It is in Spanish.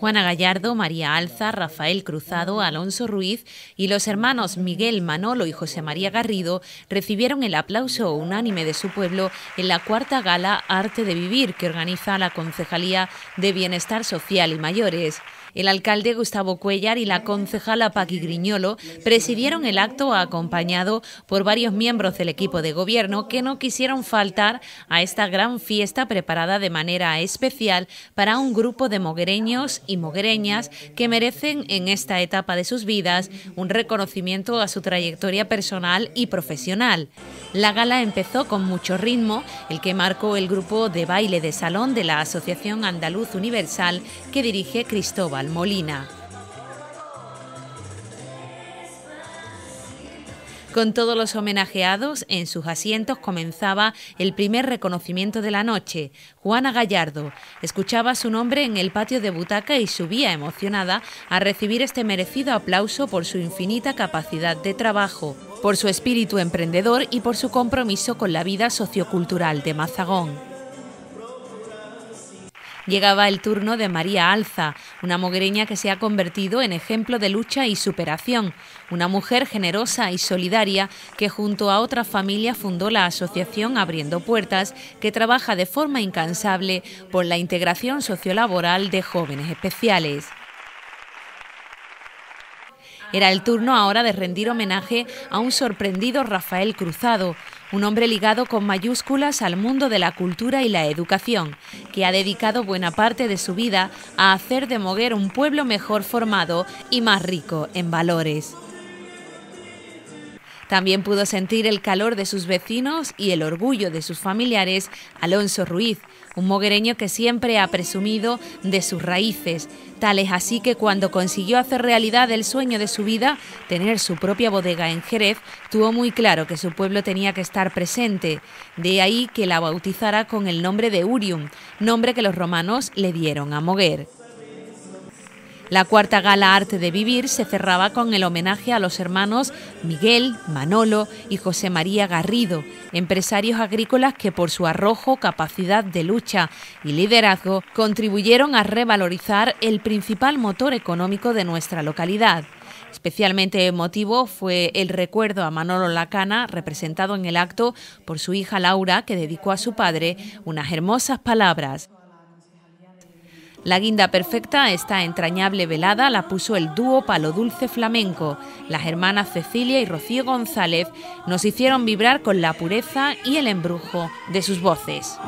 Juana Gallardo, María Alza, Rafael Cruzado, Alonso Ruiz y los hermanos Miguel Manolo y José María Garrido recibieron el aplauso unánime de su pueblo en la cuarta gala Arte de Vivir que organiza la Concejalía de Bienestar Social y Mayores. El alcalde Gustavo Cuellar y la concejala Paqui Griñolo presidieron el acto acompañado por varios miembros del equipo de gobierno que no quisieron faltar a esta gran fiesta preparada de manera especial para un grupo de moguereños y moguereñas que merecen en esta etapa de sus vidas un reconocimiento a su trayectoria personal y profesional. La gala empezó con mucho ritmo, el que marcó el grupo de baile de salón de la Asociación Andaluz Universal que dirige Cristóbal Molina. Con todos los homenajeados, en sus asientos comenzaba el primer reconocimiento de la noche. Juana Gallardo escuchaba su nombre en el patio de butaca y subía emocionada a recibir este merecido aplauso por su infinita capacidad de trabajo, por su espíritu emprendedor y por su compromiso con la vida sociocultural de Mazagón. Llegaba el turno de María Alza, una moguereña que se ha convertido en ejemplo de lucha y superación, una mujer generosa y solidaria que junto a otra familia fundó la asociación Abriendo Puertas, que trabaja de forma incansable por la integración sociolaboral de jóvenes especiales. Era el turno ahora de rendir homenaje a un sorprendido Rafael Cruzado, un hombre ligado con mayúsculas al mundo de la cultura y la educación, que ha dedicado buena parte de su vida a hacer de Moguer un pueblo mejor formado y más rico en valores. También pudo sentir el calor de sus vecinos y el orgullo de sus familiares Alonso Ruiz, un moguereño que siempre ha presumido de sus raíces, tales así que cuando consiguió hacer realidad el sueño de su vida, tener su propia bodega en Jerez, tuvo muy claro que su pueblo tenía que estar presente, de ahí que la bautizara con el nombre de Urium, nombre que los romanos le dieron a Moguer. La cuarta gala Arte de Vivir se cerraba con el homenaje a los hermanos Miguel, Manolo y José María Garrido, empresarios agrícolas que por su arrojo, capacidad de lucha y liderazgo contribuyeron a revalorizar el principal motor económico de nuestra localidad. Especialmente emotivo fue el recuerdo a Manolo Lacana, representado en el acto por su hija Laura, que dedicó a su padre unas hermosas palabras. La guinda perfecta, esta entrañable velada, la puso el dúo Palo Dulce Flamenco. Las hermanas Cecilia y Rocío González nos hicieron vibrar con la pureza y el embrujo de sus voces.